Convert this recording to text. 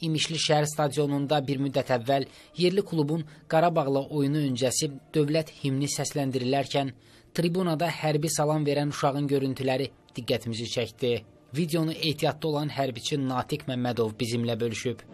İmişli şəhər stadionunda bir müddət əvvəl yerli klubun Qarabağla oyunu öncəsi dövlət himni səsləndirilərkən tribunada hərbi salam verən uşağın görüntüləri diqqətimizi çəkdi. Videonu ehtiyatda olan hərbiçi Natiq Məmmədov bizimlə bölüşüb.